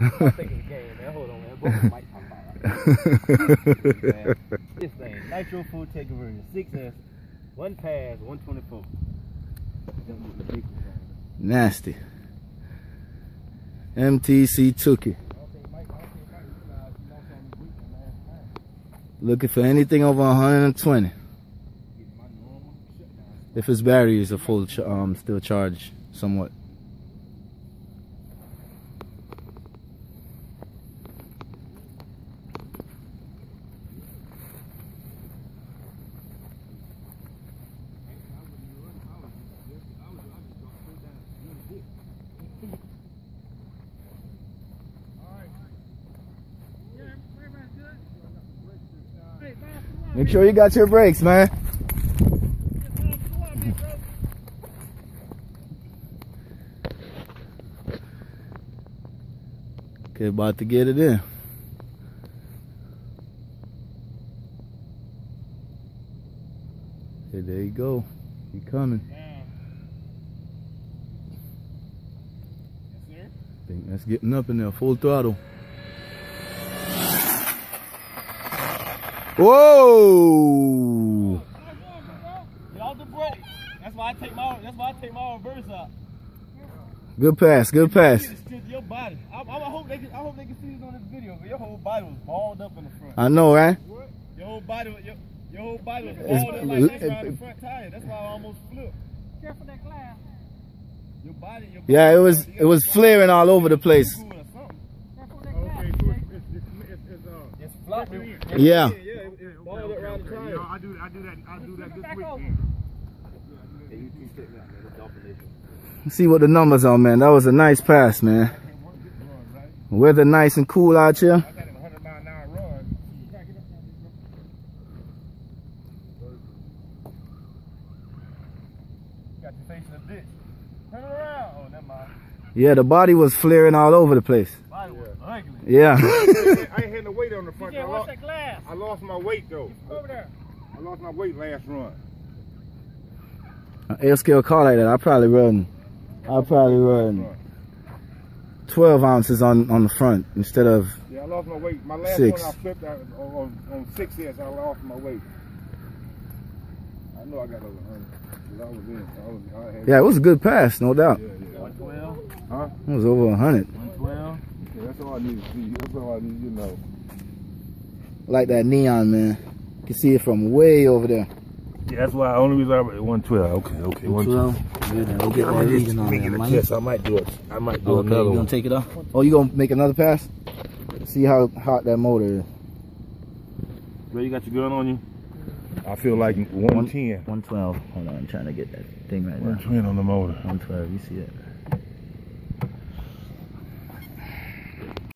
I think it's game, man. Hold on, man. Both might talk about it. This thing, Nitro Full Tech conversion, 6S, one pass, 124. Nasty. MTC took it. Looking for anything over 120. If his battery is a full, ch- um, still charged somewhat. Make sure you got your brakes, man. Okay, about to get it in. Okay, there you go. You coming. I think that's getting up in there, full throttle. Whoa! Get off the brake. That's why I take my that's why I take my reverse out. Good pass, good pass. See the strength of your body. I, I, hope they can I hope they can see this on this video, but your whole body was balled up in the front. I know, right? Your whole body your, your whole body was balled up like this it- the front tire. That's why I almost flipped. Careful that glass. Your body, your Yeah, it was it was flaring all over the place. cool or something. Careful that glass. Okay, so it's, it's, it's, it's, uh, It's flopping. Yeah. Yeah, it, it's balled up around the okay, tire. you know, I do, I do that, I do that this week. Yeah, you keep sitting out, man. It's off. See what the numbers are, man. That was a nice pass, man. Weather nice and cool out here. I got it a 100 mile an hour run. Got you facing the ditch. Turn around. Oh, never mind. Yeah, the body was flaring all over the place. Body was ugly. Yeah. I ain't had no weight on the front. I DJ, watch lost, that glass. I lost my weight though. Over there. I lost my weight last run. An L scale car like that, I probably run. I probably run 12 ounces on on the front instead of. Yeah, I lost my weight. My last Six. one I flipped out on, on, on six years. I lost my weight. I know I got over 100. 'cause I was in. I was, I had, Yeah, it was a good pass, no doubt. yeah, yeah. Huh? It was over 100. 112. Yeah, that's all I need to see. That's all I need, you know. Like that neon, man. You can see it from way over there. Yeah, that's why. I only reason I 112. Okay, okay, 12. Yeah, then we'll get that reading on there, man. test. I might do it. I might do oh, Okay, you gonna one. take it off? Oh, you gonna make another pass? See how hot that motor is. Ray, you got your gun on you? I feel like 110. 112. Hold on, I'm trying to get that thing right now. 110 on the motor. 112, you see it?